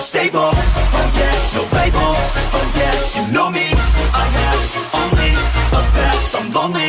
I'm stable, oh yeah, no label, oh yeah, you know me, I have only a path, I'm lonely,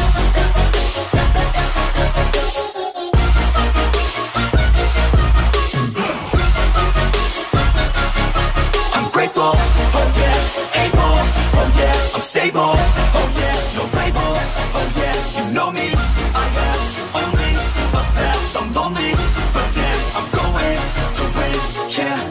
Stable, oh yeah, no label, oh yeah, you know me, I have only a path, I'm lonely, but damn, I'm going to win, yeah.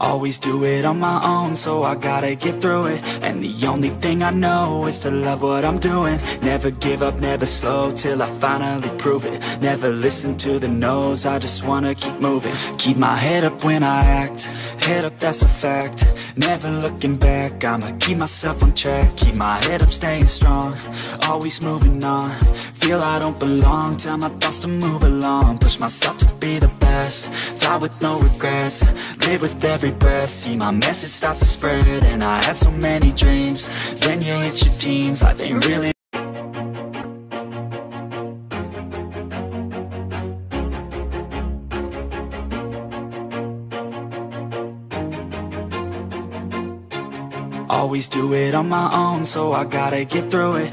Always do it on my own, so I gotta get through it. And the only thing I know is to love what I'm doing. Never give up, never slow, till I finally prove it. Never listen to the no's, I just wanna keep moving. Keep my head up when I act, head up that's a fact Never looking back, I'ma keep myself on track. Keep my head up, staying strong, always moving on. Feel I don't belong, tell my thoughts to move along. Push myself to be the best, die with no regrets. Live with every breath, see my message start to spread And I had so many dreams, then you hit your teens. Life ain't really Always do it on my own, so I gotta get through it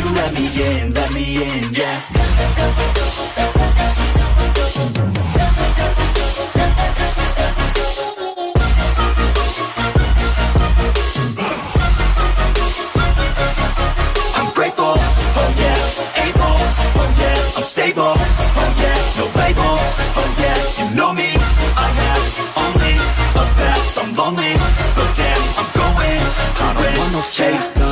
you let me in, let me in, yeah I'm grateful oh but oh yeah i'm stable, oh yeah, no label, oh yeah, you know me, I have only a path, I'm lonely, but damn, I'm going, I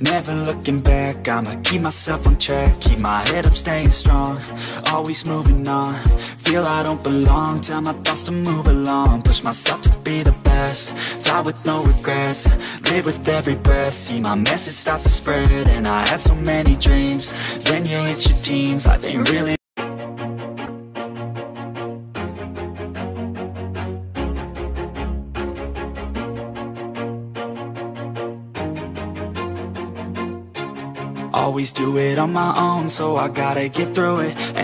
Never looking back, I'ma keep myself on track Keep my head up, staying strong, always moving on. Feel I don't belong, tell my thoughts to move along. Push myself to be the best, die with no regrets Live with every breath, see my message start to spread And I had so many dreams, then you hit your teens Life ain't really Always do it on my own, so I gotta get through it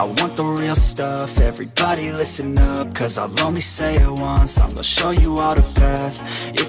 I want the real stuff. Everybody listen up, cause I'll only say it once. I'm gonna show you all the path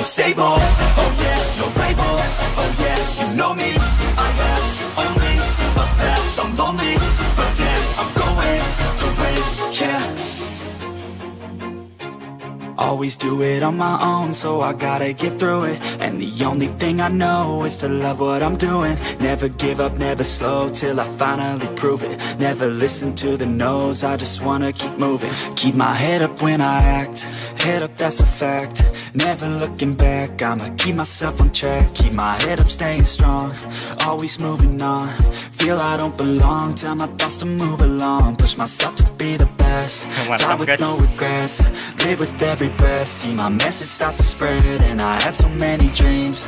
I'm stable, oh yeah, no label, oh yeah, you know me, I have only a path, I'm lonely, but damn, I'm going to win, yeah. Always do it on my own, so I gotta get through it. And the only thing I know is to love what I'm doing. Never give up, never slow, till I finally prove it. Never listen to the no's, I just wanna keep moving. Keep my head up when I act, head up that's a fact Never looking back, I'ma keep myself on track. Keep my head up, staying strong, always moving on. Feel I don't belong, tell my thoughts to move along. Push myself to be the best, die with no regrets. Live with every breath, see my message start to spread. And I had so many dreams